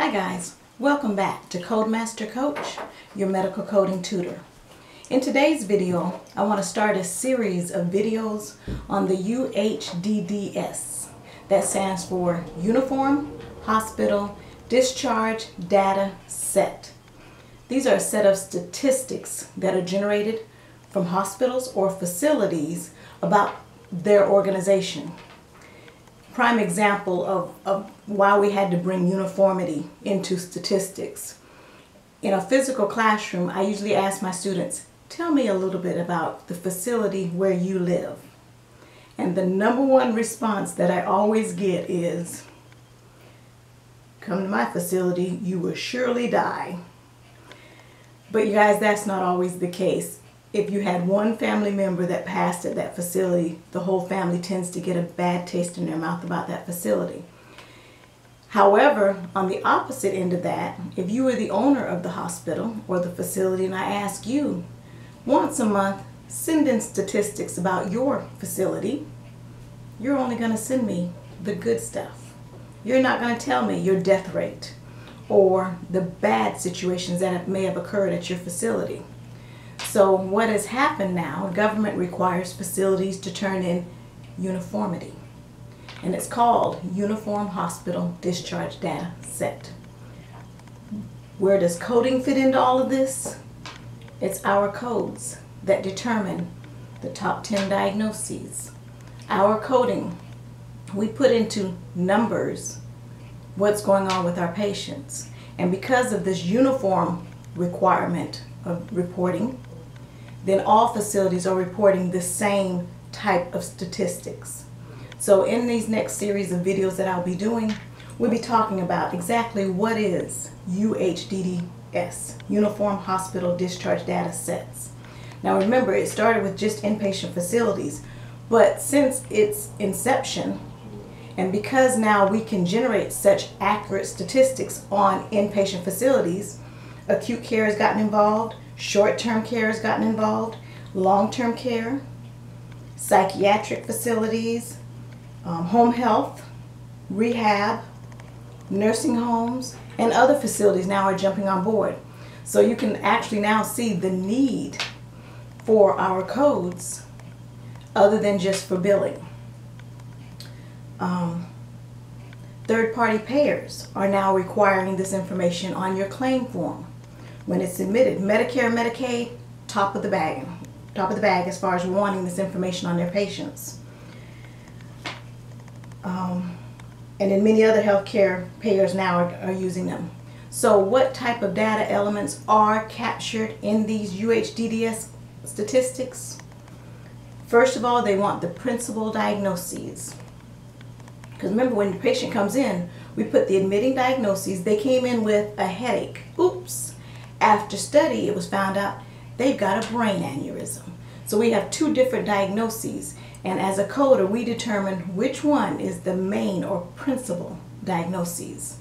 Hi guys, welcome back to Codemaster Coach, your medical coding tutor. In today's video, I want to start a series of videos on the UHDDS. That stands for Uniform Hospital Discharge Data Set. These are a set of statistics that are generated from hospitals or facilities about their organization prime example of, of why we had to bring uniformity into statistics. In a physical classroom, I usually ask my students, tell me a little bit about the facility where you live. And the number one response that I always get is, come to my facility, you will surely die. But you guys, that's not always the case if you had one family member that passed at that facility, the whole family tends to get a bad taste in their mouth about that facility. However, on the opposite end of that, if you were the owner of the hospital or the facility and I ask you once a month, send in statistics about your facility, you're only going to send me the good stuff. You're not going to tell me your death rate or the bad situations that may have occurred at your facility. So what has happened now, government requires facilities to turn in uniformity. And it's called Uniform Hospital Discharge Data Set. Where does coding fit into all of this? It's our codes that determine the top 10 diagnoses. Our coding, we put into numbers what's going on with our patients. And because of this uniform requirement of reporting, then all facilities are reporting the same type of statistics. So in these next series of videos that I'll be doing, we'll be talking about exactly what is UHDDS, Uniform Hospital Discharge Data Sets. Now remember, it started with just inpatient facilities, but since its inception, and because now we can generate such accurate statistics on inpatient facilities, acute care has gotten involved, Short-term care has gotten involved, long-term care, psychiatric facilities, um, home health, rehab, nursing homes, and other facilities now are jumping on board. So you can actually now see the need for our codes other than just for billing. Um, Third-party payers are now requiring this information on your claim form when it's submitted. Medicare, Medicaid, top of the bag, top of the bag as far as wanting this information on their patients. Um, and then many other healthcare payers now are, are using them. So what type of data elements are captured in these UHDDS statistics? First of all, they want the principal diagnoses. Because remember, when the patient comes in, we put the admitting diagnoses. They came in with a headache. Oops. After study, it was found out they've got a brain aneurysm. So we have two different diagnoses. And as a coder, we determine which one is the main or principal diagnoses.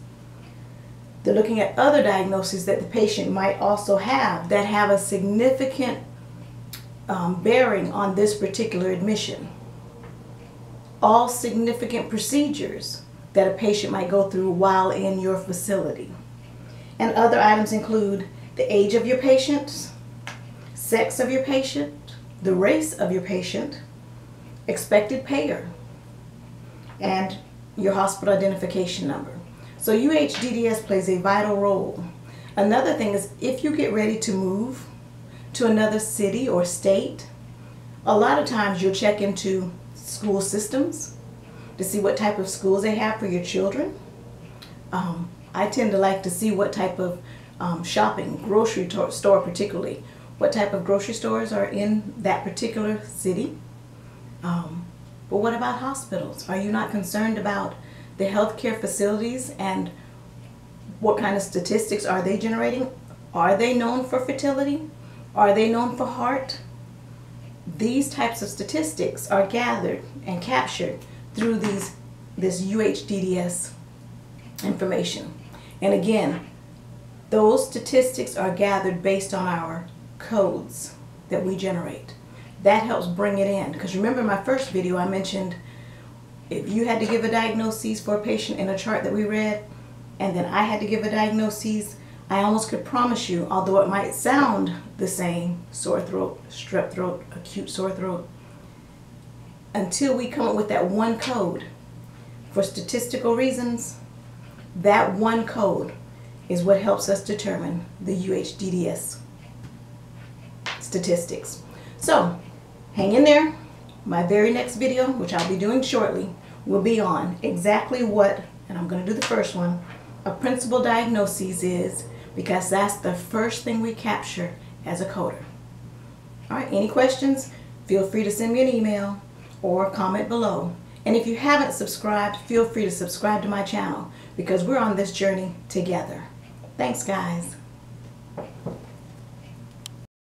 They're looking at other diagnoses that the patient might also have that have a significant um, bearing on this particular admission. All significant procedures that a patient might go through while in your facility. And other items include the age of your patient, sex of your patient, the race of your patient, expected payer, and your hospital identification number. So UHDDS plays a vital role. Another thing is if you get ready to move to another city or state, a lot of times you'll check into school systems to see what type of schools they have for your children. Um, I tend to like to see what type of um, shopping, grocery store particularly, what type of grocery stores are in that particular city. Um, but what about hospitals? Are you not concerned about the healthcare facilities and what kind of statistics are they generating? Are they known for fertility? Are they known for heart? These types of statistics are gathered and captured through these this UHDDS information. And again, those statistics are gathered based on our codes that we generate. That helps bring it in. Because remember my first video I mentioned if you had to give a diagnosis for a patient in a chart that we read, and then I had to give a diagnosis, I almost could promise you, although it might sound the same, sore throat, strep throat, acute sore throat, until we come up with that one code, for statistical reasons, that one code is what helps us determine the UHDDS statistics. So, hang in there. My very next video, which I'll be doing shortly, will be on exactly what, and I'm going to do the first one, a principal diagnosis is because that's the first thing we capture as a coder. All right, any questions? Feel free to send me an email or comment below. And if you haven't subscribed, feel free to subscribe to my channel because we're on this journey together. Thanks, guys.